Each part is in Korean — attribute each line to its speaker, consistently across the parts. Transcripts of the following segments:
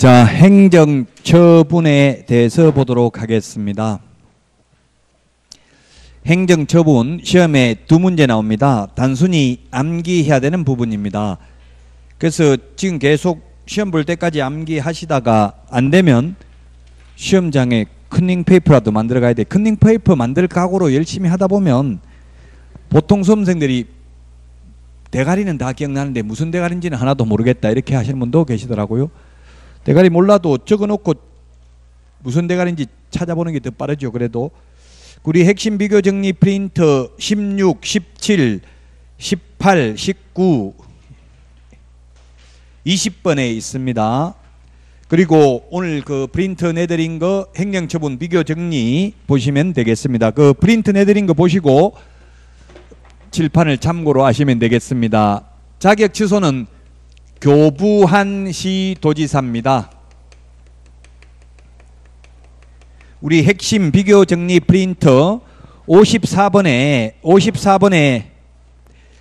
Speaker 1: 자, 행정 처분에 대해서 보도록 하겠습니다. 행정 처분 시험에 두 문제 나옵니다. 단순히 암기해야 되는 부분입니다. 그래서 지금 계속 시험 볼 때까지 암기하시다가 안 되면 시험장에 컨닝 페이퍼라도 만들어 가야 돼. 컨닝 페이퍼 만들 각오로 열심히 하다 보면 보통 수험생들이 대가리는 다 기억나는데 무슨 대가리인지는 하나도 모르겠다 이렇게 하시는 분도 계시더라고요. 대가리 몰라도 적어놓고 무슨 대가리인지 찾아보는 게 더 빠르죠. 그래도 우리 핵심 비교 정리 프린트 16, 17, 18, 19, 20번에 있습니다. 그리고 오늘 그 프린트 내드린 거 행정처분 비교 정리 보시면 되겠습니다. 그 프린트 내드린 거 보시고 칠판을 참고로 하시면 되겠습니다. 자격 취소는 교부한 시 도지사입니다. 우리 핵심 비교 정리 프린터 54번에 54번에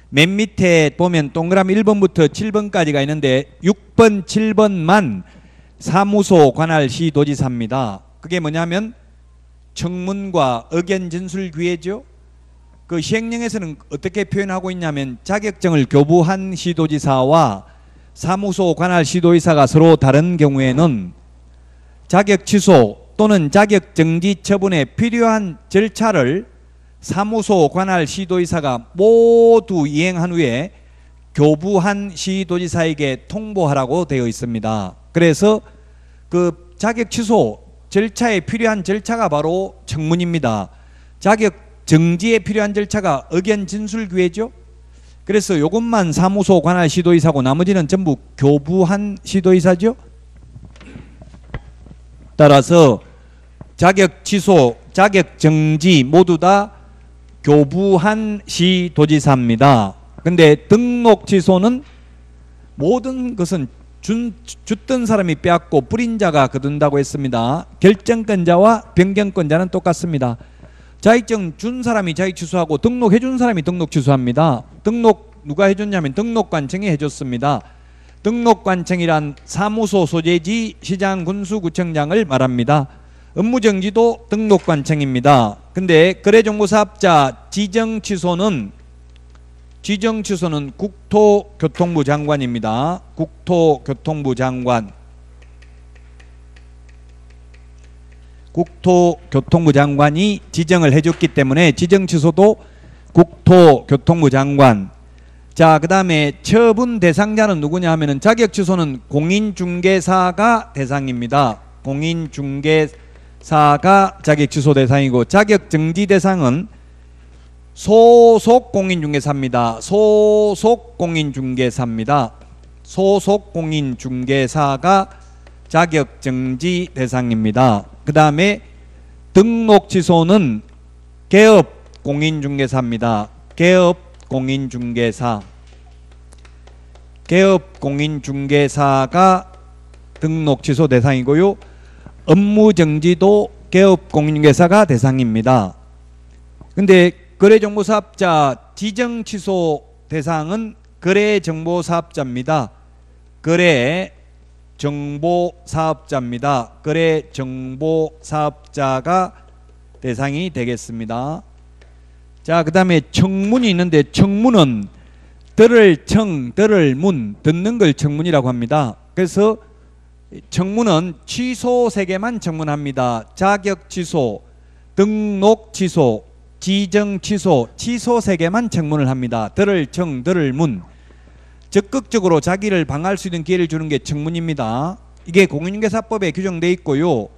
Speaker 1: 맨 밑에 보면 동그라미 1번부터 7번까지가 있는데 6번, 7번만 사무소 관할 시 도지사입니다. 그게 뭐냐면 청문과 의견 진술 기회죠. 그 시행령에서는 어떻게 표현하고 있냐면 자격증을 교부한 시도지사와 사무소 관할 시도의사가 서로 다른 경우에는 자격 취소 또는 자격 정지 처분에 필요한 절차를 사무소 관할 시도의사가 모두 이행한 후에 교부한 시도지사에게 통보하라고 되어 있습니다. 그래서 그 자격 취소 절차에 필요한 절차가 바로 청문입니다. 자격 정지에 필요한 절차가 의견 진술 기회죠. 그래서 이것만 사무소 관할 시도의사고 나머지는 전부 교부한 시도의사죠. 따라서 자격 취소, 자격 정지 모두 다 교부한 시도지사입니다. 근데 등록 취소는 모든 것은 준, 줬던 사람이 빼앗고 뿌린 자가 거둔다고 했습니다. 결정권자와 변경권자는 똑같습니다. 자격증 준 사람이 자격 취소하고 등록해 준 사람이 등록 취소합니다. 등록 누가 해줬냐면 등록관청이 해줬습니다. 등록관청이란 사무소 소재지 시장 군수구청장을 말합니다. 업무정지도 등록관청입니다. 근데 거래정보사업자 지정 취소는 지정 취소는 국토교통부 장관입니다. 국토교통부 장관. 국토교통부 장관이 지정을 해줬기 때문에 지정 취소도 국토교통부 장관. 자, 그 다음에 처분 대상자는 누구냐 하면은 자격 취소는 공인중개사가 대상입니다. 공인중개사가 자격 취소 대상이고 자격 정지 대상은 소속 공인중개사입니다. 소속 공인중개사입니다. 소속 공인중개사가 자격 정지 대상입니다. 그 다음에 등록 취소는 개업 공인중개사입니다. 개업 공인중개사. 개업 공인중개사가 등록 취소 대상이고요. 업무 정지도 개업 공인중개사가 대상입니다. 근데 거래정보사업자 지정 취소 대상은 거래정보사업자입니다. 거래 정보 사업자입니다. 거래 정보 사업자가 대상이 되겠습니다. 자, 그 다음에 청문이 있는데 청문은 들을 청, 들을 문, 듣는 걸 청문이라고 합니다. 그래서 청문은 취소 세 개만 청문합니다. 자격 취소, 등록 취소, 지정 취소, 취소 세 개만 청문을 합니다. 들을 청, 들을 문. 적극적으로 자기를 방할 수 있는 기회를 주는 게 청문입니다. 이게 공인중개사법에 규정돼 있고요.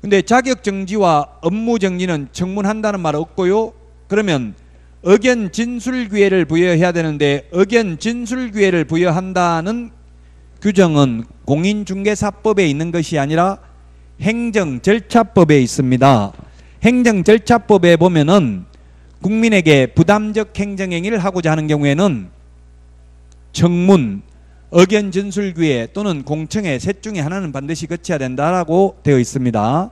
Speaker 1: 근데 자격 정지와 업무 정지는 청문한다는 말 없고요. 그러면 의견 진술 기회를 부여해야 되는데 의견 진술 기회를 부여한다는 규정은 공인중개사법에 있는 것이 아니라 행정절차법에 있습니다. 행정절차법에 보면은 국민에게 부담적 행정행위를 하고자 하는 경우에는 청문, 의견 진술 기회 또는 공청회 셋 중에 하나는 반드시 거쳐야 된다라고 되어 있습니다.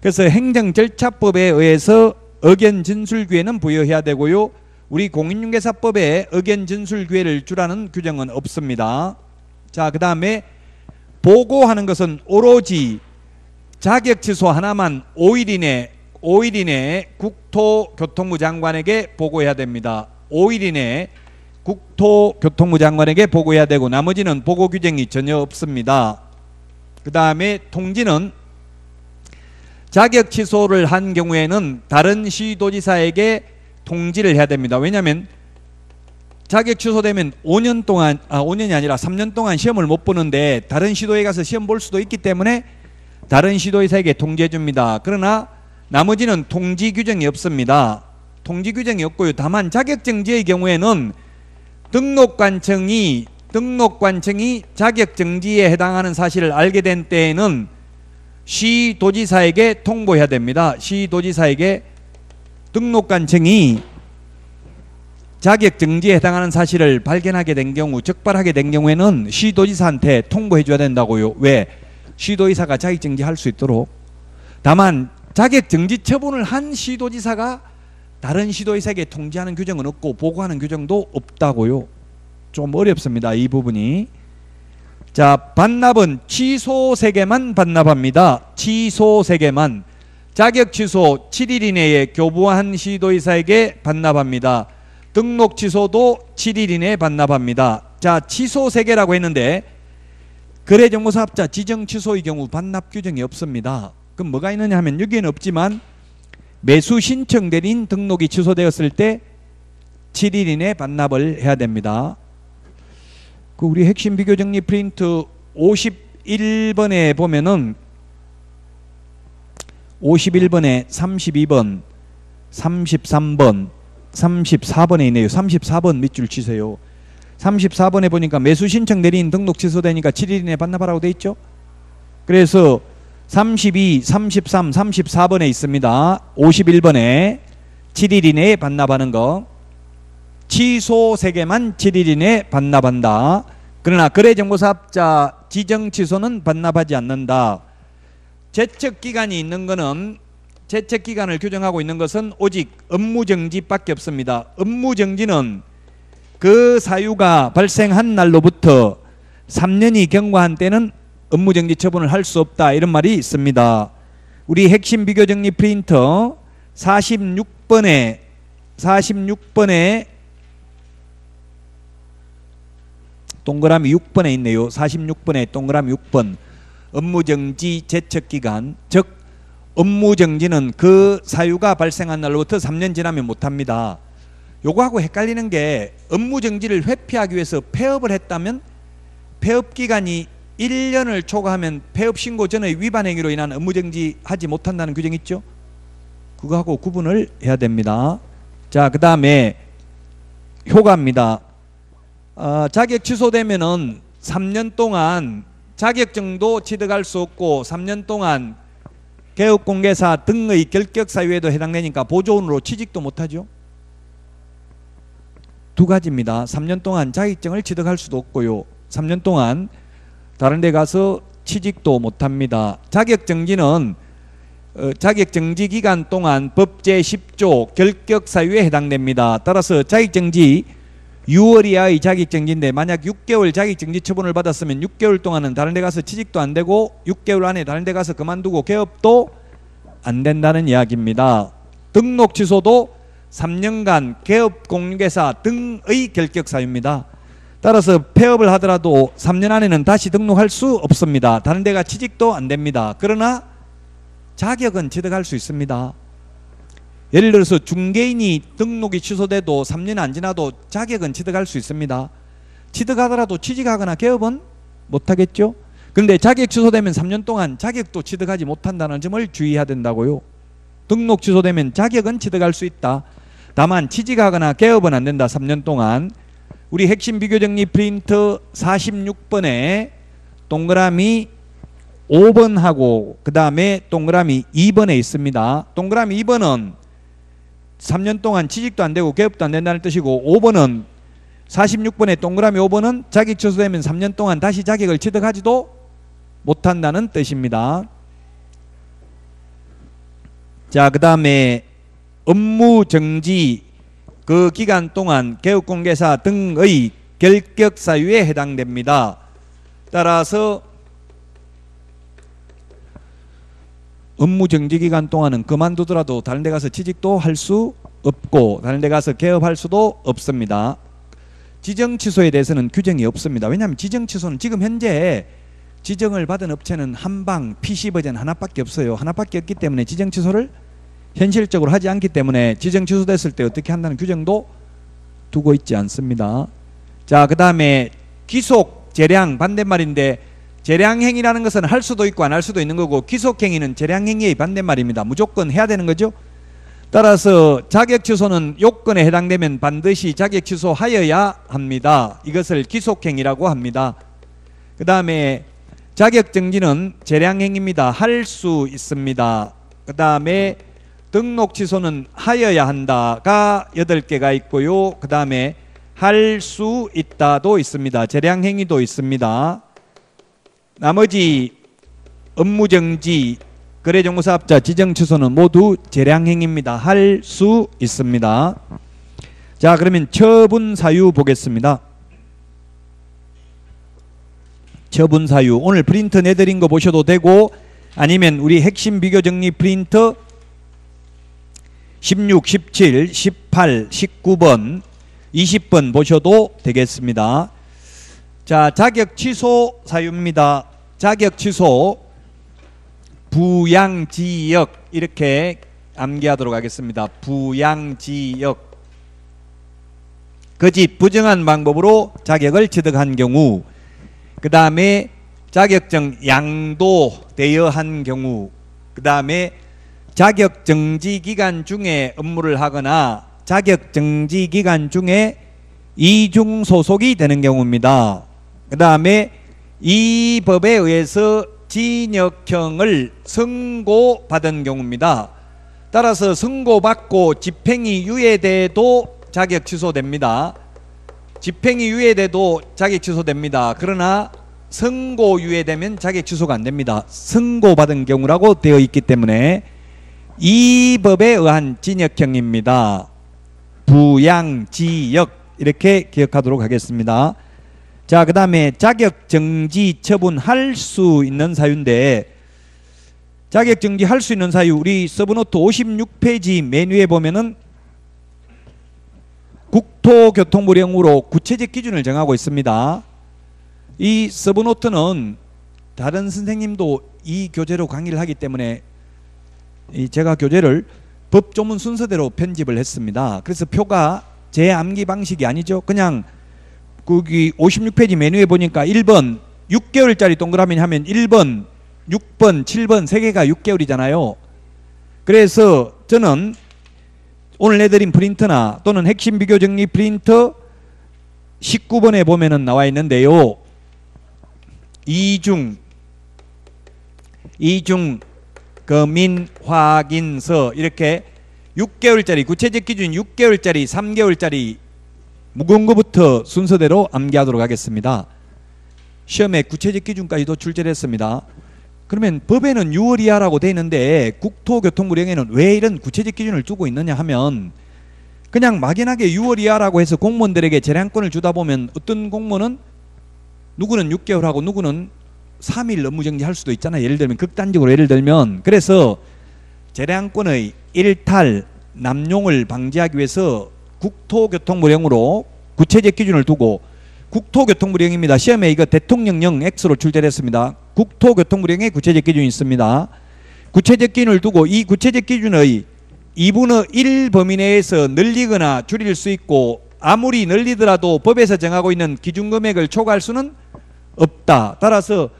Speaker 1: 그래서 행정절차법에 의해서 의견 진술 기회는 부여해야 되고요. 우리 공인중개사법에 의견 진술 기회를 주라는 규정은 없습니다. 자, 그 다음에 보고하는 것은 오로지 자격 취소 하나만 5일 이내 5일 이내 국토교통부 장관에게 보고해야 됩니다. 5일 이내 국토교통부 장관에게 보고해야 되고 나머지는 보고 규정이 전혀 없습니다. 그 다음에 통지는 자격 취소를 한 경우에는 다른 시도지사에게 통지를 해야 됩니다. 왜냐하면 자격 취소되면 5년 동안 아 5년이 아니라 3년 동안 시험을 못 보는데 다른 시도에 가서 시험 볼 수도 있기 때문에 다른 시도의사에게 통지해 줍니다. 그러나 나머지는 통지 규정이 없습니다. 통지 규정이 없고요. 다만 자격정지의 경우에는 등록관청이 등록관청이 자격정지에 해당하는 사실을 알게 된 때에는 시 도지사에게 통보해야 됩니다. 시 도지사에게 등록관청이 자격정지에 해당하는 사실을 발견하게 된 경우 적발하게 된 경우에는 시도지사한테 통보해 줘야 된다고요. 왜? 시도지사가 자격정지 할 수 있도록 다만 자격정지 처분을 한 시도지사가 다른 시도지사에게 통지하는 규정은 없고 보고하는 규정도 없다고요. 좀 어렵습니다. 이 부분이. 자, 반납은 취소 세개만 반납합니다. 취소 세개만 자격 취소 7일 이내에 교부한 시도지사에게 반납합니다. 등록 취소도 7일 이내에 반납합니다. 자, 취소 세개라고 했는데 거래정보사업자 지정 취소의 경우 반납 규정이 없습니다. 그럼 뭐가 있느냐 하면 여기에는 없지만 매수 신청 대리인 등록이 취소되었을 때 7일 이내 반납을 해야 됩니다. 그 우리 핵심 비교 정리 프린트 51번에 보면은 51번에 32번, 33번, 34번에 있네요. 34번 밑줄 치세요. 34번에 보니까 매수 신청 내린 등록 취소되니까 7일 이내 반납하라고 돼 있죠. 그래서 32, 33, 34번에 있습니다. 51번에 7일 이내에 반납하는 거. 취소 3개만 7일 이내에 반납한다. 그러나 거래정보사업자 지정 취소는 반납하지 않는다. 제척 기간이 있는 것은 제척 기간을 규정하고 있는 것은 오직 업무 정지밖에 없습니다. 업무 정지는 그 사유가 발생한 날로부터 3년이 경과한 때는 업무정지 처분을 할 수 없다 이런 말이 있습니다. 우리 핵심 비교정리 프린터 46번에 46번에 동그라미 6번에 있네요. 46번에 동그라미 6번 업무정지 제척기간 즉 업무정지는 그 사유가 발생한 날로부터 3년 지나면 못합니다. 요거하고 헷갈리는 게 업무 정지를 회피하기 위해서 폐업을 했다면 폐업 기간이 1년을 초과하면 폐업 신고 전의 위반 행위로 인한 업무 정지 하지 못한다는 규정 있죠? 그거하고 구분을 해야 됩니다. 자, 그 다음에 효과입니다. 어, 자격 취소되면은 3년 동안 자격증도 취득할 수 없고 3년 동안 개업공개사 등의 결격 사유에도 해당되니까 보조원으로 취직도 못하죠. 두 가지입니다. 3년 동안 자격증을 취득할 수도 없고요. 3년 동안 다른 데 가서 취직도 못합니다. 자격정지는 어, 자격정지 기간 동안 법제 10조 결격 사유에 해당됩니다. 따라서 자격정지 6월 이하의 자격정지인데 만약 6개월 자격정지 처분을 받았으면 6개월 동안은 다른 데 가서 취직도 안 되고 6개월 안에 다른 데 가서 그만두고 개업도 안 된다는 이야기입니다. 등록 취소도 3년간 개업 공개사 등의 결격 사유입니다. 따라서 폐업을 하더라도 3년 안에는 다시 등록할 수 없습니다. 다른 데가 취직도 안 됩니다. 그러나 자격은 취득할 수 있습니다. 예를 들어서 중개인이 등록이 취소돼도 3년 안 지나도 자격은 취득할 수 있습니다. 취득하더라도 취직하거나 개업은 못하겠죠. 그런데 자격 취소되면 3년 동안 자격도 취득하지 못한다는 점을 주의해야 된다고요. 등록 취소되면 자격은 취득할 수 있다. 다만 취직하거나 개업은 안 된다. 3년 동안. 우리 핵심 비교정리 프린트 46번에 동그라미 5번하고 그 다음에 동그라미 2번에 있습니다. 동그라미 2번은 3년 동안 취직도 안 되고 개업도 안 된다는 뜻이고 5번은 46번에 동그라미 5번은 자격 취소되면 3년 동안 다시 자격을 취득하지도 못한다는 뜻입니다. 자, 그 다음에 업무 정지 그 기간 동안 개업공개사 등의 결격 사유에 해당됩니다. 따라서 업무 정지 기간 동안은 그만두더라도 다른 데 가서 취직도 할 수 없고 다른 데 가서 개업할 수도 없습니다. 지정 취소에 대해서는 규정이 없습니다. 왜냐하면 지정 취소는 지금 현재 지정을 받은 업체는 한방 PC 버전 하나밖에 없어요. 하나밖에 없기 때문에 지정 취소를 현실적으로 하지 않기 때문에 지정 취소됐을 때 어떻게 한다는 규정도 두고 있지 않습니다. 자, 그 다음에 기속 재량 반대말인데 재량행위라는 것은 할 수도 있고 안 할 수도 있는 거고 기속행위는 재량행위의 반대말입니다. 무조건 해야 되는 거죠. 따라서 자격 취소는 요건에 해당되면 반드시 자격 취소하여야 합니다. 이것을 기속행위라고 합니다. 그 다음에 자격 정지는 재량행위입니다. 할 수 있습니다. 그 다음에 등록 취소는 하여야 한다가 여덟 개가 있고요. 그 다음에 할 수 있다도 있습니다. 재량 행위도 있습니다. 나머지 업무정지, 거래정보사업자 지정 취소는 모두 재량행위입니다. 할 수 있습니다. 자 그러면 처분 사유 보겠습니다. 처분 사유 오늘 프린트 내드린 거 보셔도 되고 아니면 우리 핵심 비교 정리 프린트 16, 17, 18, 19번, 20번 보셔도 되겠습니다. 자, 자격 취소 사유입니다. 자격 취소 부양 지역 이렇게 암기하도록 하겠습니다. 부양 지역 거짓 부정한 방법으로 자격을 취득한 경우 그 다음에 자격증 양도되어 한 경우 그 다음에 자격 정지 기간 중에 업무를 하거나 자격 정지 기간 중에 이중 소속이 되는 경우입니다. 그 다음에 이 법에 의해서 진역형을 선고받은 경우입니다. 따라서 선고받고 집행이 유예돼도 자격 취소됩니다. 집행이 유예돼도 자격 취소됩니다. 그러나 선고 유예되면 자격 취소가 안 됩니다. 선고받은 경우라고 되어 있기 때문에 이 법에 의한 진역형입니다. 부양지역 이렇게 기억하도록 하겠습니다. 자, 그 다음에 자격 정지 처분할 수 있는 사유인데 자격 정지 할 수 있는 사유 우리 서브노트 56페이지 메뉴에 보면은 국토교통부령으로 구체적 기준을 정하고 있습니다. 이 서브노트는 다른 선생님도 이 교재로 강의를 하기 때문에 제가 교재를 법조문 순서대로 편집을 했습니다. 그래서 표가 제 암기 방식이 아니죠. 그냥 거기 56페이지 메뉴에 보니까 1번 6개월짜리 동그라미 하면 1번, 6번, 7번 세 개가 6개월이잖아요. 그래서 저는 오늘 내드린 프린트나 또는 핵심 비교 정리 프린트 19번에 보면은 나와 있는데요. 이중 이중 거민 확인서 이렇게 6개월짜리 구체적 기준 6개월짜리 3개월짜리 무거운 것부터 순서대로 암기하도록 하겠습니다. 시험에 구체적 기준까지도 출제를 했습니다. 그러면 법에는 6월 이하라고 돼 있는데 국토교통부령에는 왜 이런 구체적 기준을 두고 있느냐 하면 그냥 막연하게 6월 이하라고 해서 공무원들에게 재량권을 주다 보면 어떤 공무원은 누구는 6개월 하고 누구는 3일 업무 정지할 수도 있잖아요. 예를 들면 극단적으로 예를 들면 그래서 재량권의 일탈 남용을 방지하기 위해서 국토교통부령으로 구체적 기준을 두고 국토교통부령입니다. 시험에 이거 대통령령 X로 출제됐습니다. 국토교통부령에 구체적 기준이 있습니다. 구체적 기준을 두고 이 구체적 기준의 2분의 1 범위 내에서 늘리거나 줄일 수 있고 아무리 늘리더라도 법에서 정하고 있는 기준 금액을 초과할 수는 없다. 따라서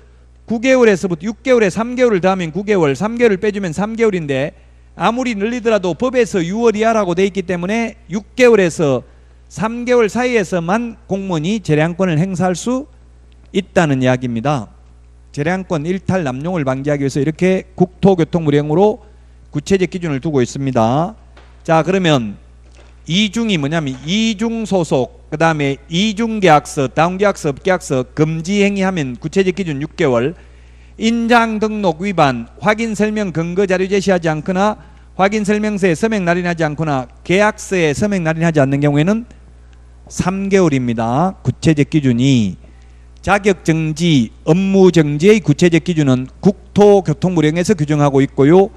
Speaker 1: 9개월에서부터 6개월에 3개월을 더하면 9개월, 3개월을 빼주면 3개월인데 아무리 늘리더라도 법에서 6월 이하라고 돼 있기 때문에 6개월에서 3개월 사이에서만 공무원이 재량권을 행사할 수 있다는 이야기입니다. 재량권 일탈 남용을 방지하기 위해서 이렇게 국토교통부령으로 구체적 기준을 두고 있습니다. 자 그러면 이중이 뭐냐면 이중 소속 그 다음에 이중 계약서 다운 계약서 업계약서 금지 행위하면 구체적 기준 6개월 인장 등록 위반 확인 설명 근거 자료 제시하지 않거나 확인 설명서에 서명 날인하지 않거나 계약서에 서명 날인하지 않는 경우에는 3개월입니다. 구체적 기준이 자격 정지, 업무 정지의 구체적 기준은 국토교통부령에서 규정하고 있고요.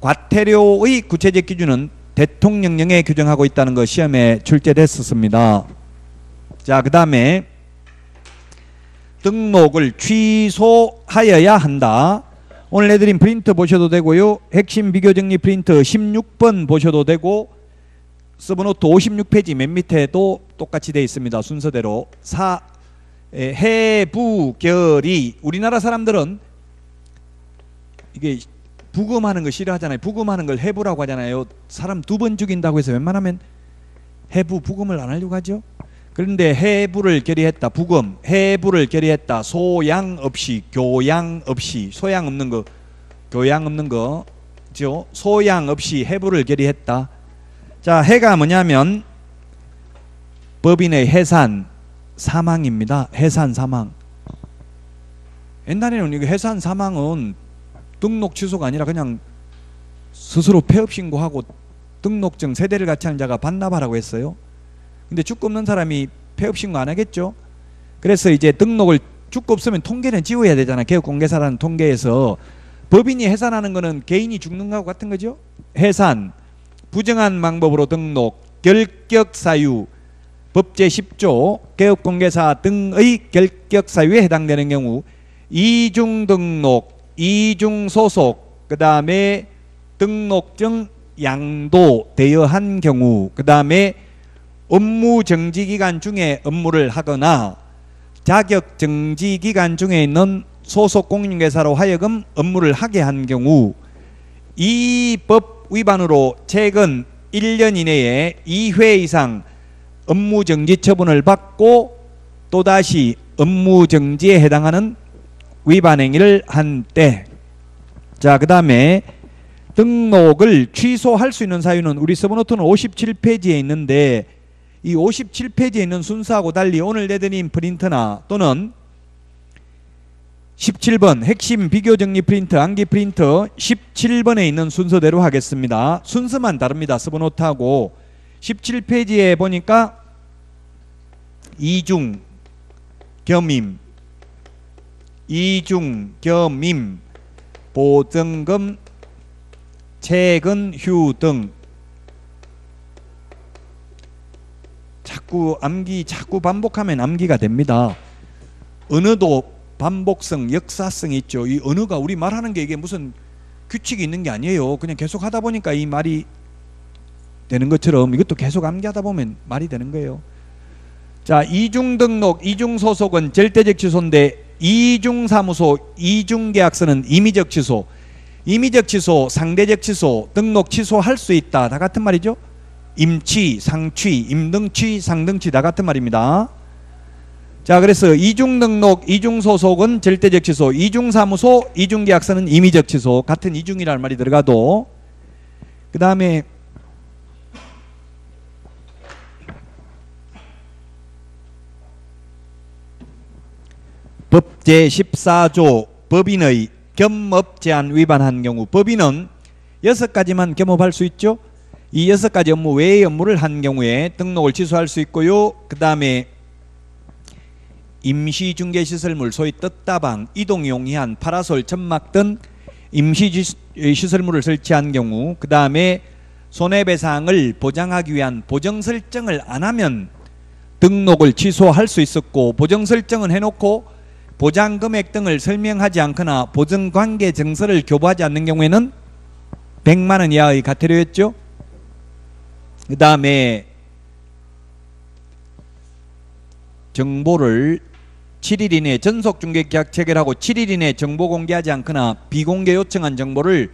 Speaker 1: 과태료의 구체적 기준은 대통령령에 규정하고 있다는 거 시험에 출제됐었습니다. 자, 그 다음에 등록을 취소하여야 한다. 오늘 내드린 프린트 보셔도 되고요. 핵심 비교 정리 프린트 16번 보셔도 되고 서브노트 56페이지 맨 밑에도 똑같이 되어 있습니다. 순서대로 사 에, 해부결의 우리나라 사람들은 이게 부검하는 거 싫어하잖아요. 부검하는 걸 해부라고 하잖아요. 사람 두 번 죽인다고 해서 웬만하면 해부 부검을 안 하려고 하죠. 그런데 해부를 결의했다. 부검 해부를 결의했다. 소양 없이 교양 없이 소양 없는 거 교양 없는 거죠. 소양 없이 해부를 결의했다. 자, 해가 뭐냐면 법인의 해산 사망입니다. 해산 사망. 옛날에는 이게 해산 사망은 등록 취소가 아니라 그냥 스스로 폐업 신고하고 등록증 세대를 같이 한 자가 반납하라고 했어요. 근데 죽고 없는 사람이 폐업 신고 안 하겠죠? 그래서 이제 등록을 죽고 없으면 통계는 지워야 되잖아. 개업공개사라는 통계에서 법인이 해산하는 거는 개인이 죽는 거하고 같은 거죠. 해산, 부정한 방법으로 등록, 결격 사유, 법제 10조 개업공개사 등의 결격 사유에 해당되는 경우 이중 등록, 이중 소속, 그 다음에 등록증 양도 대여한 경우, 그 다음에 업무 정지 기간 중에 업무를 하거나 자격 정지 기간 중에 있는 소속 공인회사로 하여금 업무를 하게 한 경우 이 법 위반으로 최근 1년 이내에 2회 이상 업무 정지 처분을 받고 또다시 업무 정지에 해당하는 위반 행위를 한 때 자, 그 다음에 등록을 취소할 수 있는 사유는 우리 서브노트는 57페이지에 있는데 이 57페이지에 있는 순서하고 달리 오늘 내드린 프린트나 또는 17번 핵심 비교 정리 프린트 암기 프린트 17번에 있는 순서대로 하겠습니다. 순서만 다릅니다. 서브노트하고 17페이지에 보니까 이중 겸임 이중 겸임 보증금 채근 휴등 자꾸 암기 자꾸 반복하면 암기가 됩니다. 언어도 반복성, 역사성이 있죠. 이 언어가 우리 말하는 게 이게 무슨 규칙이 있는 게 아니에요. 그냥 계속 하다 보니까 이 말이 되는 것처럼 이것도 계속 암기하다 보면 말이 되는 거예요. 자, 이중 등록, 이중 소속은 절대적 취소인데 이중 사무소, 이중 계약서는 임의적 취소. 임의적 취소, 상대적 취소, 등록 취소할 수 있다. 다 같은 말이죠. 임취, 상취, 임등취, 상등취 다 같은 말입니다. 자, 그래서 이중 등록, 이중 소속은 절대적 취소, 이중 사무소, 이중 계약서는 임의적 취소 같은 이중이라는 말이 들어가도 그 다음에 법 제14조 법인의 겸업 제한 위반한 경우 법인은 여섯 가지만 겸업할 수 있죠. 이 여섯 가지 업무 외의 업무를 한 경우에 등록을 취소할 수 있고요. 그 다음에 임시중개시설물 소위 뜻다방, 이동용이한 파라솔, 천막 등 임시시설물을 설치한 경우 그 다음에 손해배상을 보장하기 위한 보정 설정을 안 하면 등록을 취소할 수 있었고 보정 설정은 해놓고 보장 금액 등을 설명하지 않거나 보증 관계 증서를 교부하지 않는 경우에는 100만 원 이하의 과태료였죠. 그 다음에 정보를 7일 이내 전속 중개 계약 체결하고 7일 이내 정보 공개하지 않거나 비공개 요청한 정보를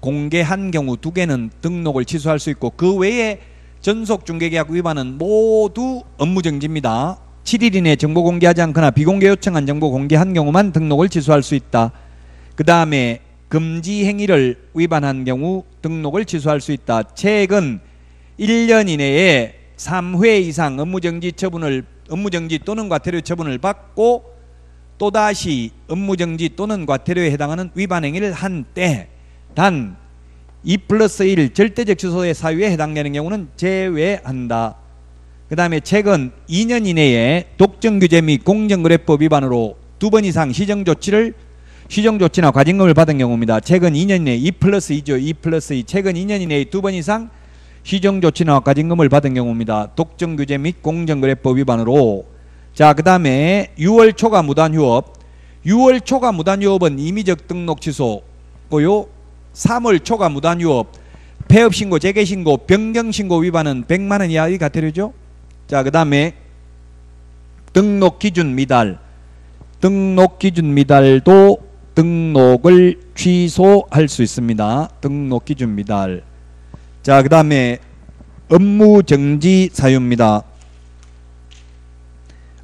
Speaker 1: 공개한 경우 두 개는 등록을 취소할 수 있고 그 외에 전속 중개 계약 위반은 모두 업무 정지입니다. 7일 이내 정보 공개하지 않거나 비공개 요청한 정보 공개한 경우만 등록을 취소할 수 있다. 그 다음에 금지 행위를 위반한 경우 등록을 취소할 수 있다. 최근 1년 이내에 3회 이상 업무정지 처분을 업무정지 또는 과태료 처분을 받고 또다시 업무정지 또는 과태료에 해당하는 위반 행위를 한 때 단 2 플러스 1 절대적 취소의 사유에 해당되는 경우는 제외한다. 그 다음에 최근 2년 이내에 독점규제 및 공정거래법 위반으로 두 번 이상 시정조치를 시정조치나 과징금을 받은 경우입니다. 최근 2년 이내 2 플러스 2죠. 2 플러스 2. 최근 2년 이내에 두 번 이상 시정조치나 과징금을 받은 경우입니다. 독점규제 및 공정거래법 위반으로 자, 그 다음에 6월 초과 무단휴업 6월 초과 무단휴업은 임의적 등록 취소고요. 3월 초과 무단휴업 폐업 신고, 재개 신고, 변경 신고 위반은 100만 원 이하의 과태료죠. 자, 그 다음에 등록 기준 미달. 등록 기준 미달도 등록을 취소할 수 있습니다. 등록 기준 미달. 자, 그 다음에 업무 정지 사유입니다.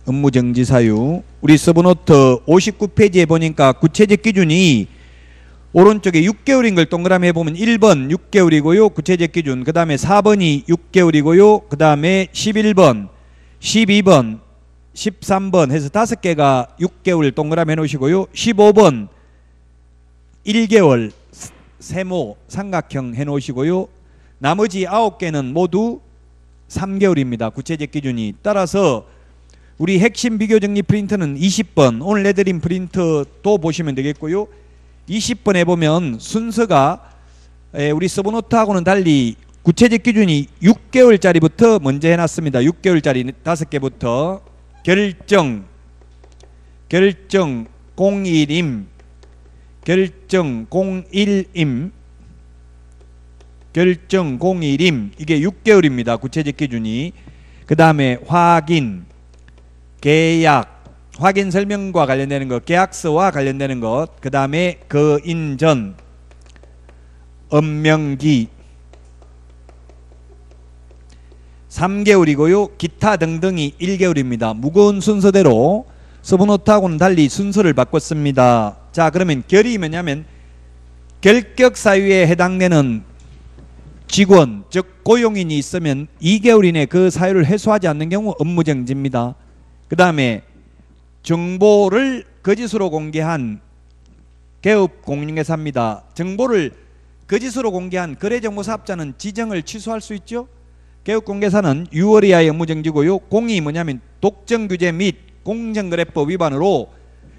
Speaker 1: 업무 정지 사유. 우리 서브노트 59페이지에 보니까 구체적 기준이 오른쪽에 6개월인 걸 동그라미 해보면 1번 6개월이고요. 구체적 기준. 그 다음에 4번이 6개월이고요. 그 다음에 11번, 12번, 13번 해서 다섯 개가 6개월 동그라미 해놓으시고요. 15번 1개월 세모 삼각형 해놓으시고요. 나머지 9개는 모두 3개월입니다. 구체적 기준이. 따라서 우리 핵심 비교 정리 프린트는 20번 오늘 내드린 프린트도 보시면 되겠고요. 20번에 보면 순서가 우리 서브노트하고는 달리 구체적 기준이 6개월짜리부터 먼저 해놨습니다. 6개월짜리 다섯 개부터 결정 결정 01임 결정 01임 결정 01임 이게 6개월입니다. 구체적 기준이 그 다음에 확인 계약 확인 설명과 관련되는 것, 계약서와 관련되는 것, 그 다음에 그 인전, 엄명기, 3개월이고요. 기타 등등이 1개월입니다. 무거운 순서대로 서브노트하고는 달리 순서를 바꿨습니다. 자 그러면 결이 뭐냐면 결격 사유에 해당되는 직원 즉 고용인이 있으면 2개월 이내 그 사유를 해소하지 않는 경우 업무정지입니다. 그 다음에 정보를 거짓으로 공개한 개업 공인중개사입니다. 정보를 거짓으로 공개한 거래정보사업자는 지정을 취소할 수 있죠. 개업공개사는 6월 이하의 업무정지고요. 공이 뭐냐면 독점규제 및 공정거래법 위반으로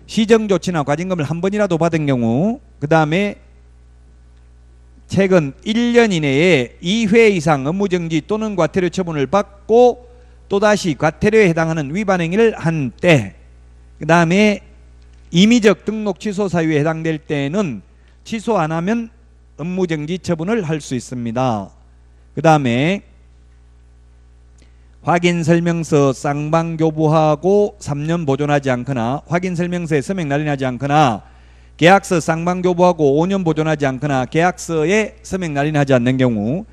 Speaker 1: 시정조치나 과징금을 한 번이라도 받은 경우 그 다음에 최근 1년 이내에 2회 이상 업무정지 또는 과태료 처분을 받고 또다시 과태료에 해당하는 위반 행위를 한 때 그 다음에 임의적 등록 취소 사유에 해당될 때는 취소 안 하면 업무정지 처분을 할 수 있습니다. 그 다음에 확인 설명서 쌍방 교부하고 3년 보존하지 않거나 확인 설명서에 서명 날인하지 않거나 계약서 쌍방 교부하고 5년 보존하지 않거나 계약서에 서명 날인하지 않는 경우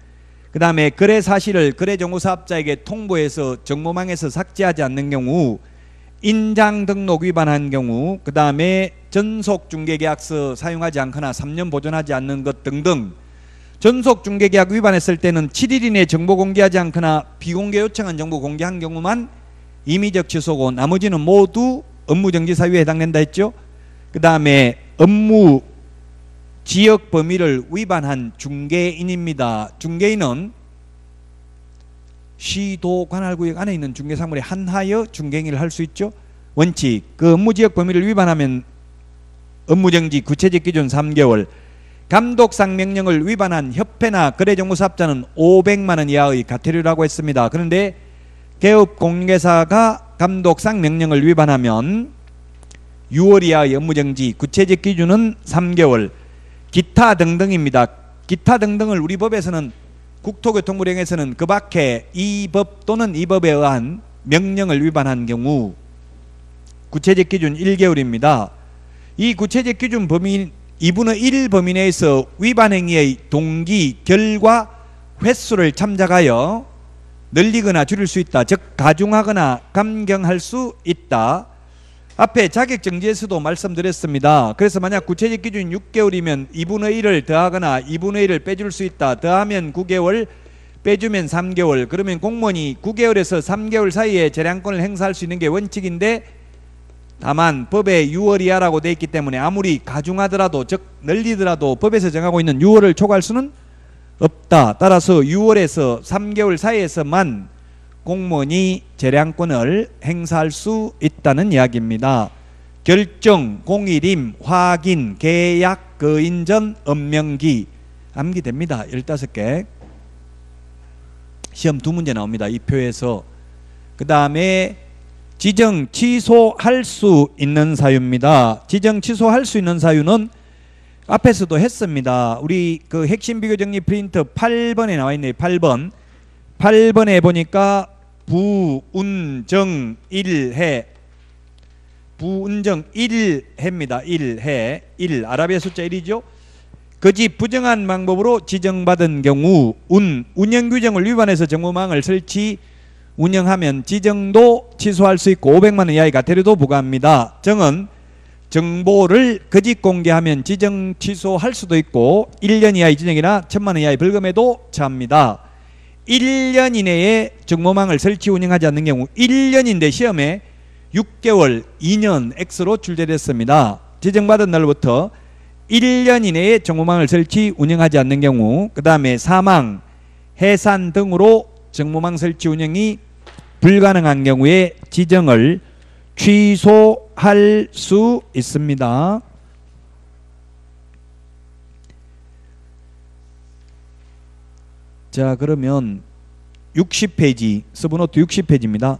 Speaker 1: 그 다음에 거래 사실을 거래 정보사업자에게 통보해서 정보망에서 삭제하지 않는 경우 인장 등록 위반한 경우 그 다음에 전속 중개계약서 사용하지 않거나 3년 보존하지 않는 것 등등 전속 중개계약 위반했을 때는 7일 이내 정보 공개하지 않거나 비공개 요청한 정보 공개한 경우만 임의적 취소고 나머지는 모두 업무정지 사유에 해당된다 했죠. 그 다음에 업무 지역 범위를 위반한 중개인입니다. 중개인은 시도 관할구역 안에 있는 중개사물에 한하여 중개행위를 할 수 있죠. 원칙 그 업무지역 범위를 위반하면 업무정지 구체적 기준 3개월 감독상 명령을 위반한 협회나 거래정보사업자는 500만 원 이하의 과태료라고 했습니다. 그런데 개업 공개사가 감독상 명령을 위반하면 6월 이하의 업무정지 구체적 기준은 3개월 기타 등등입니다. 기타 등등을 우리 법에서는 국토교통부령에서는 그 밖에 이 법 또는 이 법에 의한 명령을 위반한 경우 구체적 기준 1개월입니다. 이 구체적 기준 범위 2분의 1 범위 내에서 위반 행위의 동기, 결과, 횟수를 참작하여 늘리거나 줄일 수 있다. 즉 가중하거나 감경할 수 있다. 앞에 자격정지에서도 말씀드렸습니다. 그래서 만약 구체적 기준 6개월이면 2분의 1을 더하거나 2분의 1을 빼줄 수 있다. 더하면 9개월, 빼주면 3개월. 그러면 공무원이 9개월에서 3개월 사이에 재량권을 행사할 수 있는 게 원칙인데 다만 법에 6월 이하라고 돼 있기 때문에 아무리 가중하더라도 즉 늘리더라도 법에서 정하고 있는 6월을 초과할 수는 없다. 따라서 6월에서 3개월 사이에서만 공무원이 재량권을 행사할 수 있다는 이야기입니다. 결정, 공일임, 확인, 계약, 거인전, 엄명기 암기됩니다. 15개. 시험 두 문제 나옵니다. 이 표에서. 그 다음에 지정 취소할 수 있는 사유입니다. 지정 취소할 수 있는 사유는 앞에서도 했습니다. 우리 그 핵심 비교 정리 프린트 8번에 나와 있네요. 8번. 8번에 보니까 부운정 1해 부운정 1해입니다. 1해 1 아라비아 숫자 1이죠. 그지 부정한 방법으로 지정받은 경우 운 운영 규정을 위반해서 정보망을 설치 운영하면 지정도 취소할 수 있고 500만 원 이하의 과태료도 부과합니다. 정은 정보를 거짓 공개하면 지정 취소할 수도 있고 1년 이하의 지정이나 1000만 원 이하의 벌금에도 처합니다. 1년 이내에 정보망을 설치 운영하지 않는 경우 1년인데 시험에 6개월, 2년 X로 출제됐습니다. 지정받은 날부터 1년 이내에 정보망을 설치 운영하지 않는 경우 그 다음에 사망, 해산 등으로 정보망 설치 운영이 불가능한 경우에 지정을 취소할 수 있습니다. 자 그러면 60페이지 서브노트 60페이지입니다.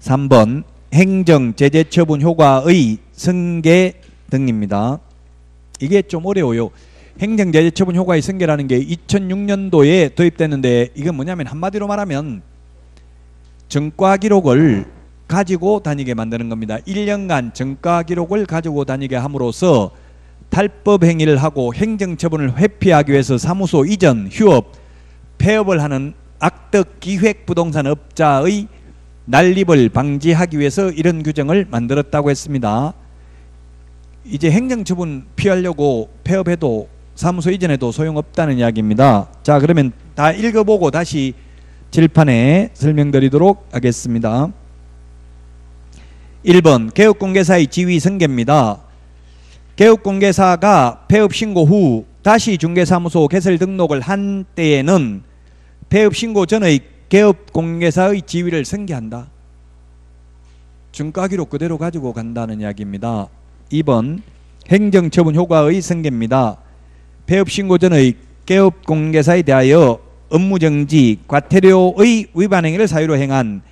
Speaker 1: 3번 행정 제재 처분 효과의 승계 등입니다. 이게 좀 어려워요. 행정 제재 처분 효과의 승계라는 게 2006년도에 도입됐는데 이건 뭐냐면 한마디로 말하면 정과 기록을 가지고 다니게 만드는 겁니다. 1년간 정가 기록을 가지고 다니게 함으로써 탈법 행위를 하고 행정 처분을 회피하기 위해서 사무소 이전, 휴업, 폐업을 하는 악덕 기획 부동산 업자의 난립을 방지하기 위해서 이런 규정을 만들었다고 했습니다. 이제 행정처분 피하려고 폐업해도 사무소 이전에도 소용없다는 이야기입니다. 자 그러면 다 읽어보고 다시 칠판에 설명드리도록 하겠습니다. 1번 개업공개사의 지위 승계입니다. 개업공개사가 폐업 신고 후 다시 중개사무소 개설 등록을 한 때에는 폐업 신고 전의 개업 공개사의 지위를 승계한다. 중과기록 그대로 가지고 간다는 이야기입니다. 2번 행정처분 효과의 승계입니다. 폐업 신고 전의 개업 공개사에 대하여 업무정지, 과태료의 위반 행위를 사유로 행한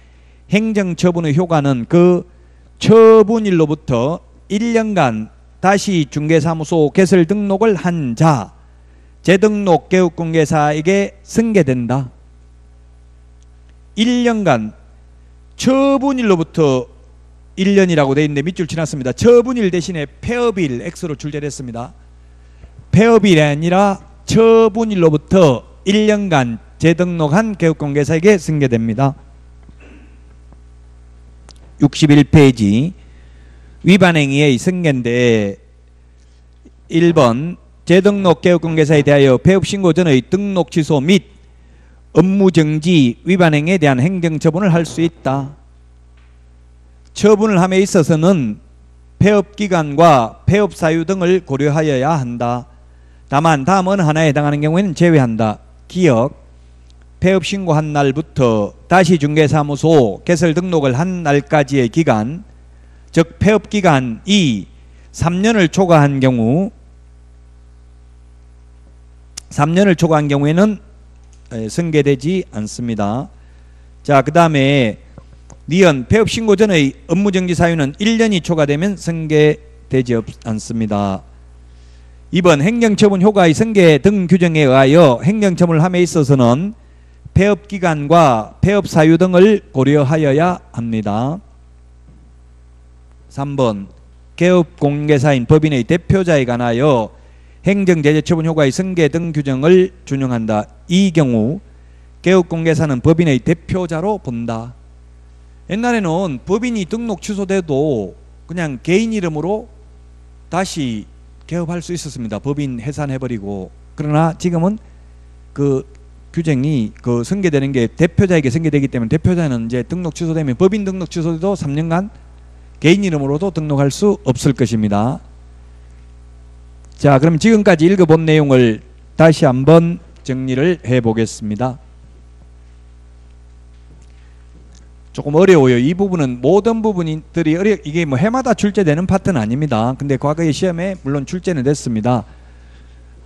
Speaker 1: 행정처분의 효과는 그 처분일로부터 1년간 다시 중개사무소 개설 등록을 한 자, 재등록 개업공개사에게 승계된다. 1년간 처분일로부터 1년이라고 되어 있는데 밑줄 지났습니다. 처분일 대신에 폐업일 X로 출제됐습니다. 폐업일이 아니라 처분일로부터 1년간 재등록한 개업공개사에게 승계됩니다. 61페이지 위반행위의 승계인데 1번 재등록 개업공개사에 대하여 폐업신고 전의 등록 취소 및 업무정지 위반행위에 대한 행정처분을 할 수 있다. 처분을 함에 있어서는 폐업기간과 폐업사유 등을 고려하여야 한다. 다만 다음 어느 하나에 해당하는 경우에는 제외한다. 기억 폐업 신고한 날부터 다시 중개사무소 개설 등록을 한 날까지의 기간 즉 폐업 기간이 3년을 초과한 경우 3년을 초과한 경우에는 승계되지 않습니다. 자, 그 다음에 니은 폐업 신고 전의 업무 정지 사유는 1년이 초과되면 승계되지 않습니다. 2번 행정처분 효과의 승계 등 규정에 의하여 행정처분을 함에 있어서는 폐업 기간과 폐업 사유 등을 고려하여야 합니다. 3번 개업 공개사인 법인의 대표자에 관하여 행정제재 처분 효과의 승계 등 규정을 준용한다. 이 경우 개업 공개사는 법인의 대표자로 본다. 옛날에는 법인이 등록 취소돼도 그냥 개인 이름으로 다시 개업할 수 있었습니다. 법인 해산해버리고 그러나 지금은 그 규정이 그 승계되는 게 대표자에게 승계되기 때문에 대표자는 이제 등록 취소되면 법인 등록 취소돼도 3년간 개인 이름으로도 등록할 수 없을 것입니다. 자, 그럼 지금까지 읽어본 내용을 다시 한번 정리를 해 보겠습니다. 조금 어려워요. 이 부분은 모든 부분들이 어려 이게 뭐 해마다 출제되는 파트는 아닙니다. 근데 과거의 시험에 물론 출제는 됐습니다.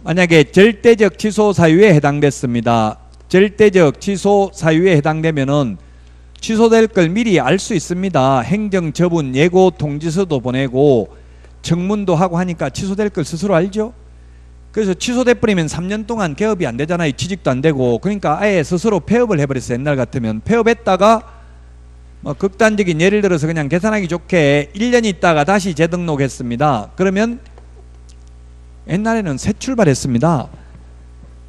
Speaker 1: 만약에 절대적 취소 사유에 해당됐습니다. 절대적 취소 사유에 해당되면은 취소될 걸 미리 알 수 있습니다. 행정 처분 예고 통지서도 보내고 청문도 하고 하니까 취소될 걸 스스로 알죠. 그래서 취소돼 버리면 3년 동안 개업이 안 되잖아요. 취직도 안 되고. 그러니까 아예 스스로 폐업을 해버렸어요. 옛날 같으면 폐업했다가 뭐 극단적인 예를 들어서 그냥 계산하기 좋게 1년 있다가 다시 재등록했습니다. 그러면 옛날에는 새 출발했습니다.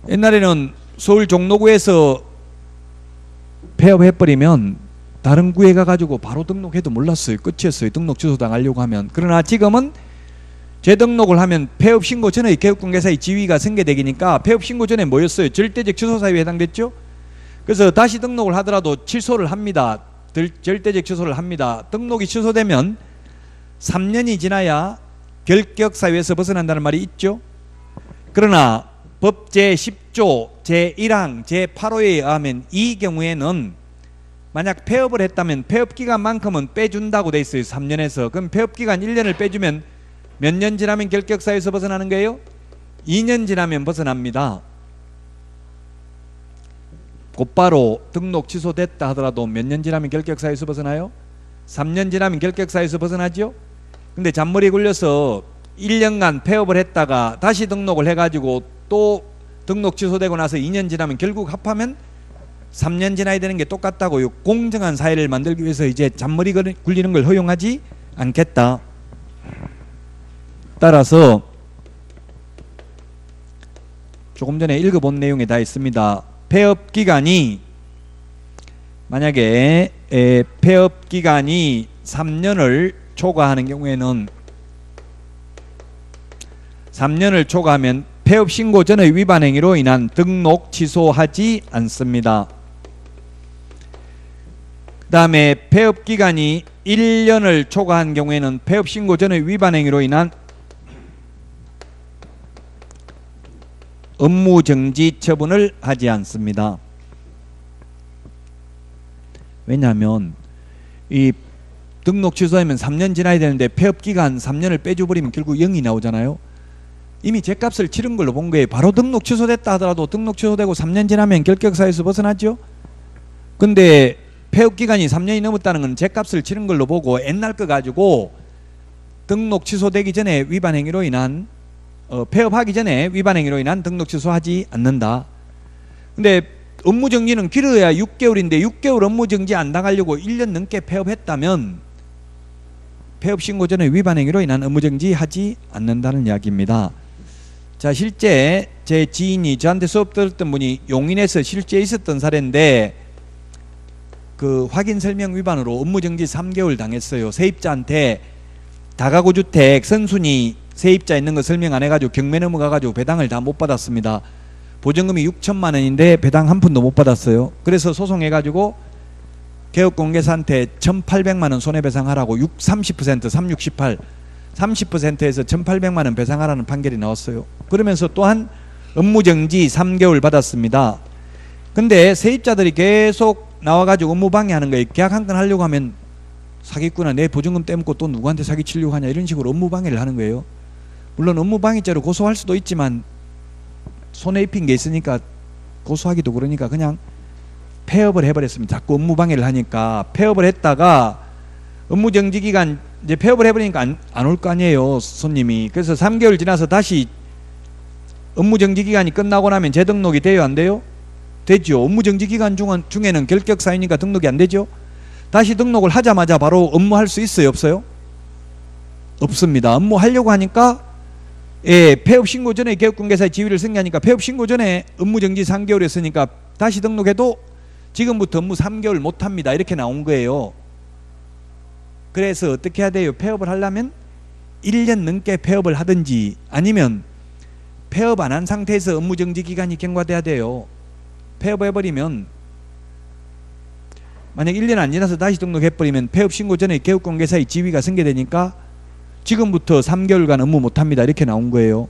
Speaker 1: 옛날에는 서울 종로구에서 폐업해버리면 다른 구에 가가지고 바로 등록해도 몰랐어요. 끝이었어요. 등록 취소 당하려고 하면. 그러나 지금은 재등록을 하면 폐업 신고 전에 개업공개사의 지위가 승계되기니까 폐업 신고 전에 뭐였어요? 절대적 취소 사유에 해당됐죠? 그래서 다시 등록을 하더라도 취소를 합니다. 절대적 취소를 합니다. 등록이 취소되면 3년이 지나야 결격 사유에서 벗어난다는 말이 있죠. 그러나 법 제 10조 제1항 제8호에 의하면 이 경우에는 만약 폐업을 했다면 폐업 기간만큼은 빼준다고 돼 있어요. 3년에서. 그럼 폐업 기간 1년을 빼주면 몇 년 지나면 결격 사유에서 벗어나는 거예요? 2년 지나면 벗어납니다. 곧바로 등록 취소됐다 하더라도 몇 년 지나면 결격 사유에서 벗어나요? 3년 지나면 결격 사유에서 벗어나죠? 근데 잔머리 굴려서 1년간 폐업을 했다가 다시 등록을 해가지고 또 등록 취소되고 나서 2년 지나면 결국 합하면 3년 지나야 되는 게 똑같다고요. 공정한 사회를 만들기 위해서 이제 잔머리 굴리는 걸 허용하지 않겠다. 따라서 조금 전에 읽어본 내용에 다 있습니다. 폐업 기간이 만약에 폐업 기간이 3년을 초과하는 경우에는 3년을 초과하면 폐업 신고 전의 위반 행위로 인한 등록 취소하지 않습니다. 그 다음에 폐업 기간이 1년을 초과한 경우에는 폐업 신고 전의 위반 행위로 인한 업무 정지 처분을 하지 않습니다. 왜냐하면 이 등록 취소하면 3년 지나야 되는데 폐업 기간 3년을 빼줘버리면 결국 0이 나오잖아요. 이미 제값을 치른 걸로 본 거예요. 바로 등록 취소됐다 하더라도 등록 취소되고 3년 지나면 결격사에서 벗어났죠. 근데 폐업 기간이 3년이 넘었다는 건 제값을 치른 걸로 보고 옛날 거 가지고 등록 취소되기 전에 위반 행위로 인한 어, 폐업하기 전에 위반 행위로 인한 등록 취소하지 않는다. 근데 업무 정지는 길어야 6개월인데 6개월 업무 정지 안 당하려고 1년 넘게 폐업했다면 폐업 신고 전에 위반 행위로 인한 업무 정지하지 않는다는 이야기입니다. 자, 실제 제 지인이 저한테 수업 들었던 분이 용인에서 실제 있었던 사례인데 그 확인 설명 위반으로 업무 정지 3개월 당했어요. 세입자한테 다가구 주택 선순위 세입자 있는 거 설명 안 해가지고 경매 넘어가가지고 배당을 다 못 받았습니다. 보증금이 6천만 원인데 배당 한 푼도 못 받았어요. 그래서 소송해가지고 개업공개사한테 1,800만 원 손해배상하라고 6, 30% 3, 68 30%에서 1,800만 원 배상하라는 판결이 나왔어요. 그러면서 또한 업무정지 3개월 받았습니다. 근데 세입자들이 계속 나와가지고 업무 방해하는 거예요. 계약 한 건 하려고 하면 사기꾼아 내 보증금 떼먹고 또 누구한테 사기치려고 하냐 이런 식으로 업무 방해를 하는 거예요. 물론 업무 방해죄로 고소할 수도 있지만 손해 입힌 게 있으니까 고소하기도 그러니까 그냥 폐업을 해버렸습니다. 자꾸 업무 방해를 하니까 폐업을 했다가 업무 정지 기간 이제 폐업을 해버리니까 안 올거 아니에요 손님이 그래서 3개월 지나서 다시 업무 정지 기간이 끝나고 나면 재등록이 돼요 안 돼요? 되죠 업무 정지 기간 중에는 결격 사유니까 등록이 안 되죠 다시 등록을 하자마자 바로 업무할 수 있어요 없어요? 없습니다 업무하려고 하니까 예, 폐업 신고 전에 개업공개사의 지위를 승계하니까 폐업 신고 전에 업무 정지 3개월 했으니까 다시 등록해도 지금부터 업무 3개월 못 합니다. 이렇게 나온 거예요. 그래서 어떻게 해야 돼요? 폐업을 하려면 1년 넘게 폐업을 하든지 아니면 폐업 안 한 상태에서 업무 정지 기간이 경과돼야 돼요. 폐업해버리면 만약 1년 안 지나서 다시 등록해버리면 폐업 신고 전에 개업공개사의 지위가 승계되니까 지금부터 3개월간 업무 못합니다. 이렇게 나온 거예요.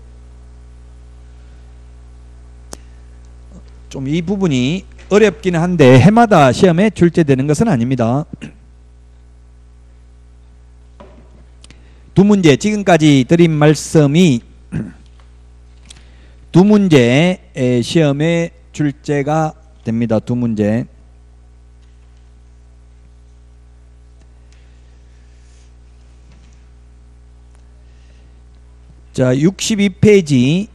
Speaker 1: 좀 이 부분이 어렵기는 한데 해마다 시험에 출제되는 것은 아닙니다. 두 문제 지금까지 드린 말씀이 두 문제 시험에 출제가 됩니다. 두 문제. 자, 62페이지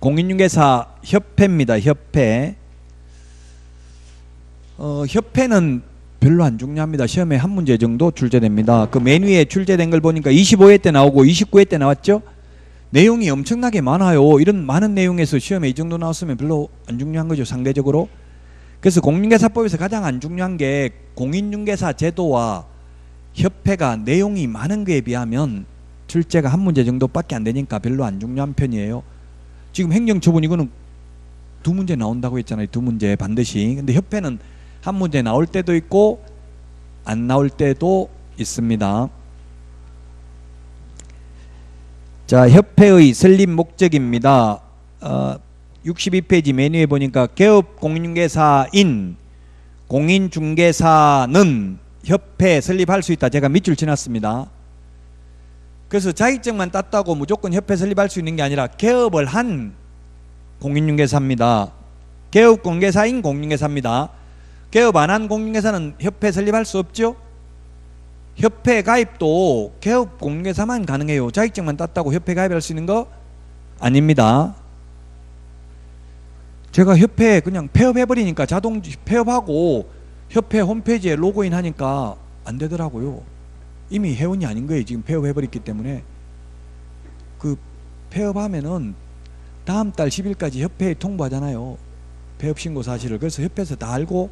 Speaker 1: 공인중개사 협회입니다. 협회. 어, 협회는 별로 안 중요합니다. 시험에 한 문제 정도 출제됩니다. 그 메뉴에 출제된 걸 보니까 25회 때 나오고 29회 때 나왔죠? 내용이 엄청나게 많아요. 이런 많은 내용에서 시험에 이 정도 나왔으면 별로 안 중요한 거죠. 상대적으로. 그래서 공인중개사법에서 가장 안 중요한 게 공인중개사 제도와 협회가 내용이 많은 거에 비하면 출제가 한 문제 정도밖에 안 되니까 별로 안 중요한 편이에요. 지금 행정처분 이거는 두 문제 나온다고 했잖아요. 두 문제 반드시. 근데 협회는 한 문제 나올 때도 있고 안 나올 때도 있습니다. 자, 협회의 설립 목적입니다. 어, 62페이지 메뉴에 보니까 개업 공인중개사인 공인중개사는 협회 설립할 수 있다. 제가 밑줄 지났습니다. 그래서 자격증만 땄다고 무조건 협회 설립할 수 있는 게 아니라 개업을 한 공인중개사입니다. 개업 공개사인 공인중개사입니다. 개업 안 한 공인중개사는 협회 설립할 수 없죠? 협회 가입도 개업 공인중개사만 가능해요. 자격증만 땄다고 협회 가입할 수 있는 거 아닙니다. 제가 협회 그냥 폐업해버리니까 자동 폐업하고 협회 홈페이지에 로그인 하니까 안 되더라고요. 이미 회원이 아닌 거예요. 지금 폐업해버렸기 때문에 그 폐업하면은 다음 달 10일까지 협회에 통보하잖아요. 폐업 신고 사실을 그래서 협회에서 다 알고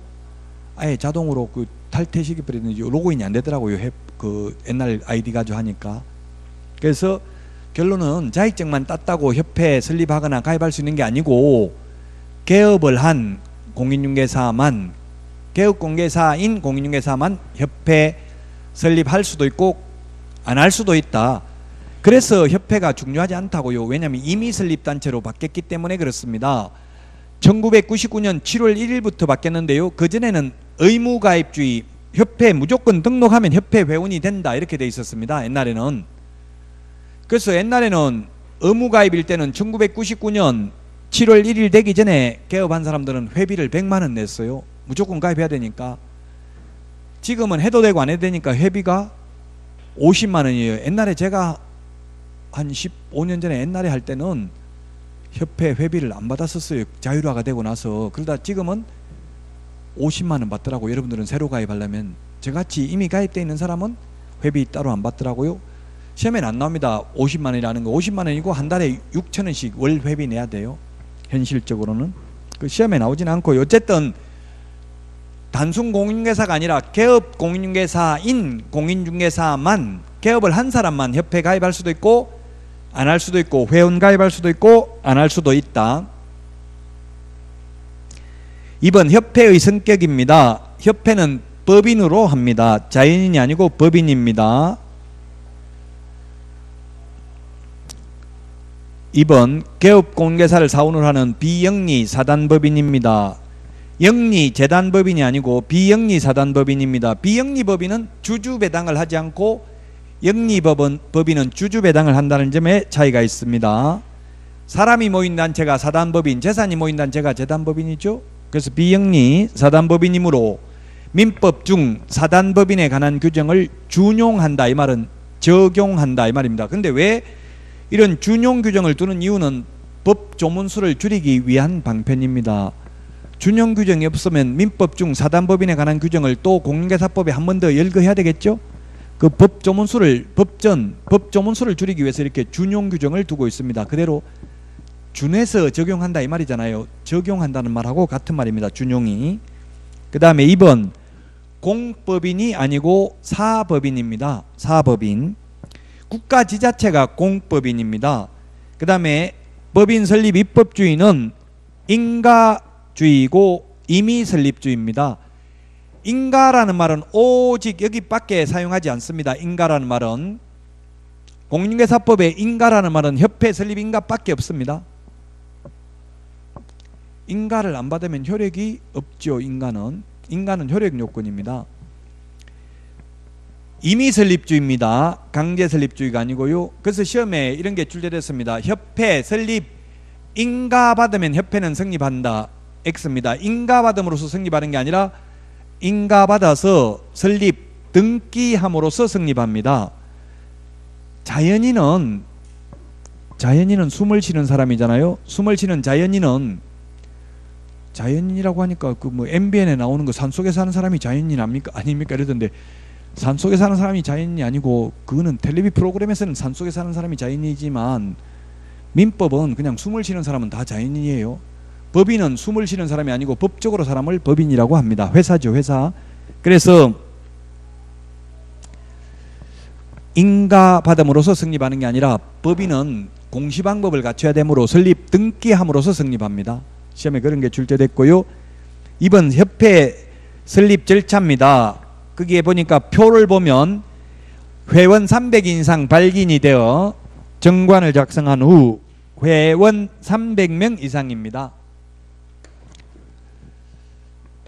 Speaker 1: 아예 자동으로 그 탈퇴시키 버리는지 로그인이 안 되더라고요. 해, 그 옛날 아이디 가지고 하니까 그래서 결론은 자격증만 땄다고 협회 설립하거나 가입할 수 있는 게 아니고 개업을 한 공인중개사만 개업공개사인 공인중개사만 협회 설립할 수도 있고 안 할 수도 있다. 그래서 협회가 중요하지 않다고요. 왜냐하면 이미 설립단체로 바뀌었기 때문에 그렇습니다. 1999년 7월 1일부터 바뀌었는데요. 그전에는 의무가입주의 협회 무조건 등록하면 협회 회원이 된다 이렇게 돼 있었습니다. 옛날에는. 그래서 옛날에는 의무가입일 때는 1999년 7월 1일 되기 전에 개업한 사람들은 회비를 100만 원 냈어요. 무조건 가입해야 되니까. 지금은 해도 되고 안 해도 되니까 회비가 50만 원이에요. 옛날에 제가 한 15년 전에 옛날에 할 때는 협회 회비를 안 받았었어요. 자율화가 되고 나서. 그러다 지금은 50만 원 받더라고. 여러분들은 새로 가입하려면 저같이 이미 가입되어 있는 사람은 회비 따로 안 받더라고요. 시험에는 안 나옵니다. 50만 원이라는 거. 50만 원이고 한 달에 6천 원씩 월 회비 내야 돼요. 현실적으로는. 그 시험에 나오진 않고 어쨌든 단순 공인중개사가 아니라 개업 공인중개사인 공인중개사만 개업을 한 사람만 협회 가입할 수도 있고 안 할 수도 있고 회원 가입할 수도 있고 안 할 수도 있다. 2번 협회의 성격입니다. 협회는 법인으로 합니다. 자연인이 아니고 법인입니다. 2번 개업 공개사를 사원으로 하는 비영리 사단법인입니다. 영리 재단법인이 아니고 비영리 사단법인입니다. 비영리 법인은 주주 배당을 하지 않고 영리 법은, 법인은 주주 배당을 한다는 점에 차이가 있습니다. 사람이 모인 단체가 사단법인, 재산이 모인 단체가 재단법인이죠. 그래서 비영리 사단법인이므로 민법 중 사단법인에 관한 규정을 준용한다 이 말은 적용한다 이 말입니다. 근데 왜 이런 준용 규정을 두는 이유는 법 조문수를 줄이기 위한 방편입니다. 준용 규정이 없으면 민법 중 사단법인에 관한 규정을 또 공인계사법에 한 번 더 열거해야 되겠죠? 그 법 조문수를 법전 법 조문수를 줄이기 위해서 이렇게 준용 규정을 두고 있습니다. 그대로 준해서 적용한다 이 말이잖아요. 적용한다는 말하고 같은 말입니다. 준용이. 그 다음에 2번 공법인이 아니고 사법인입니다. 사법인. 국가 지자체가 공법인입니다. 그 다음에 법인 설립 입법주의는 인가주의고 임의 설립주의입니다. 인가라는 말은 오직 여기밖에 사용하지 않습니다. 인가라는 말은 공인중개사법에 인가라는 말은 협회 설립 인가밖에 없습니다. 인가를 안 받으면 효력이 없죠. 인가는 인가는 효력 요건입니다. 임의 설립주입니다. 강제 설립주의가 아니고요. 그래서 시험에 이런 게 출제됐습니다. 협회 설립 인가 받으면 협회는 성립한다. X입니다. 인가 받음으로써 성립하는 게 아니라 인가 받아서 설립 등기함으로써 성립합니다. 자연인은 자연인은 숨을 쉬는 사람이잖아요. 숨을 쉬는 자연인은 자연인이라고 하니까 그 뭐 MBN에 나오는 거 산속에 사는 사람이 자연인 아닙니까? 아닙니까? 이러던데 산속에 사는 사람이 자연인이 아니고 그거는 텔레비 프로그램에서는 산속에 사는 사람이 자연인이지만 민법은 그냥 숨을 쉬는 사람은 다 자연인이에요. 법인은 숨을 쉬는 사람이 아니고 법적으로 사람을 법인이라고 합니다. 회사죠, 회사. 그래서 인가 받음으로써 성립하는 게 아니라 법인은 공시 방법을 갖춰야 되므로 설립 등기함으로써 성립합니다. 시험에 그런 게 출제됐고요. 이번 협회 설립 절차입니다. 거기에 보니까 표를 보면 회원 300인 이상 발기인이 되어 정관을 작성한 후 회원 300명 이상입니다.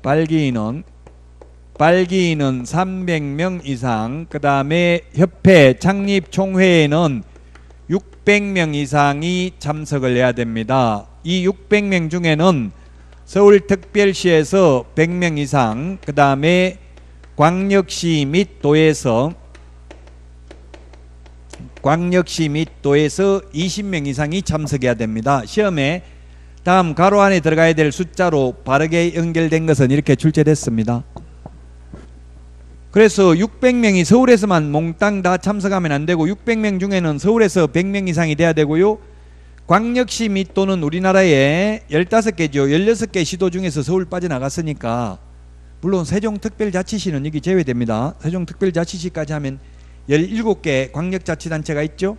Speaker 1: 발기인은 발기인은 300명 이상, 그 다음에 협회 창립 총회에는 600명 이상이 참석을 해야 됩니다. 이 600명 중에는 서울특별시에서 100명 이상, 그 다음에 광역시 및 도에서 광역시 및 도에서 20명 이상이 참석해야 됩니다. 시험에 다음 가로 안에 들어가야 될 숫자로 바르게 연결된 것은 이렇게 출제됐습니다. 그래서 600명이 서울에서만 몽땅 다 참석하면 안 되고 600명 중에는 서울에서 100명 이상이 돼야 되고요. 광역시 및 또는 우리나라에 15개죠. 16개 시도 중에서 서울 빠져나갔으니까 물론 세종특별자치시는 여기 제외됩니다. 세종특별자치시까지 하면 17개 광역자치단체가 있죠.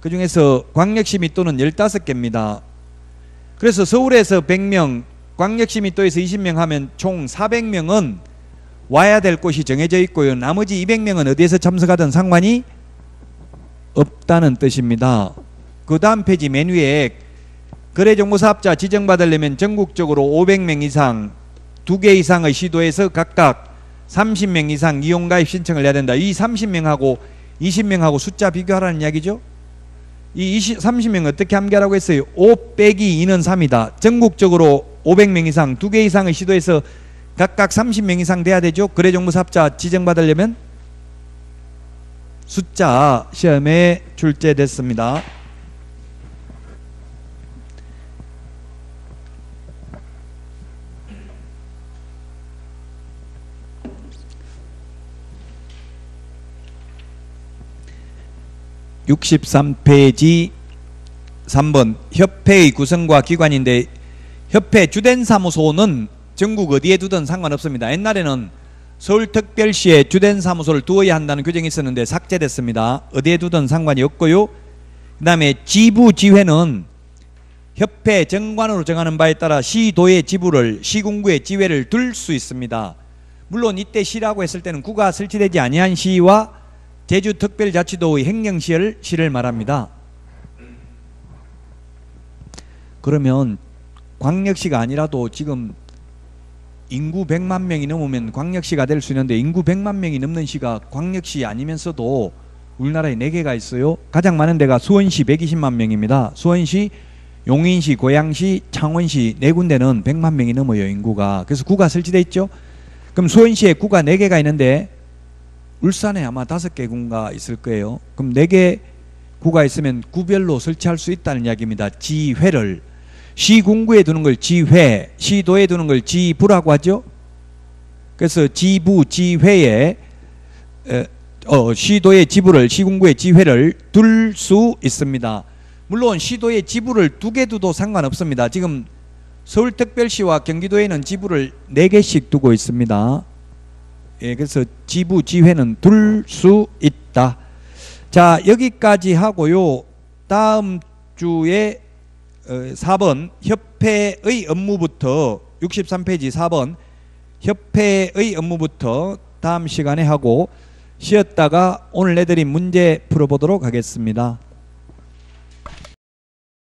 Speaker 1: 그 중에서 광역시 및 또는 15개입니다. 그래서 서울에서 100명, 광역시 및 도에서 20명 하면 총 400명은 와야 될 곳이 정해져 있고요. 나머지 200명은 어디에서 참석하든 상관이 없다는 뜻입니다. 그 다음 페이지 맨 위에 거래정보사업자 지정받으려면 전국적으로 500명 이상 두 개 이상의 시도에서 각각 30명 이상 이용가입 신청을 해야 된다. 이 30명하고 20명하고 숫자 비교하라는 이야기죠. 이 20, 30명 어떻게 함께하라고 했어요? 5 빼기 2는 3이다. 전국적으로 500명 이상 두 개 이상의 시도에서 각각 30명 이상 돼야 되죠. 거래정보사업자 지정받으려면 숫자 시험에 출제됐습니다. 육십삼 페이지 3번 협회의 구성과 기관인데 협회 주된 사무소는 전국 어디에 두든 상관없습니다. 옛날에는 서울특별시에 주된 사무소를 두어야 한다는 규정이 있었는데 삭제됐습니다. 어디에 두든 상관이 없고요. 그 다음에 지부지회는 협회 정관으로 정하는 바에 따라 시도의 지부를 시군구의 지회를 둘 수 있습니다. 물론 이때 시라고 했을 때는 구가 설치되지 아니한 시와 제주특별자치도의 행정시를 시를 말합니다. 그러면 광역시가 아니라도 지금 인구 100만 명이 넘으면 광역시가 될 수 있는데 인구 100만 명이 넘는 시가 광역시 아니면서도 우리나라에 4개가 있어요. 가장 많은 데가 수원시 120만 명입니다. 수원시, 용인시, 고양시, 창원시 네 군데는 100만 명이 넘어요, 인구가. 그래서 구가 설치돼 있죠. 그럼 수원시에 구가 4개가 있는데 울산에 아마 5개 구가 있을 거예요. 그럼 4개 구가 있으면 구별로 설치할 수 있다는 이야기입니다. 지회를 시군구에 두는 걸 지회, 시도에 두는 걸 지부라고 하죠. 그래서 지부, 지회에 어, 시도의 지부를 시군구의 지회를 둘 수 있습니다. 물론 시도의 지부를 두 개 두도 상관없습니다. 지금 서울특별시와 경기도에는 지부를 네 개씩 두고 있습니다. 예, 그래서 지부, 지회는 둘 수 있다. 자, 여기까지 하고요. 다음 주에 4번 어, 협회의 업무부터 63페이지 4번 협회의 업무부터 다음 시간에 하고 쉬었다가 오늘 내드린 문제 풀어보도록 하겠습니다.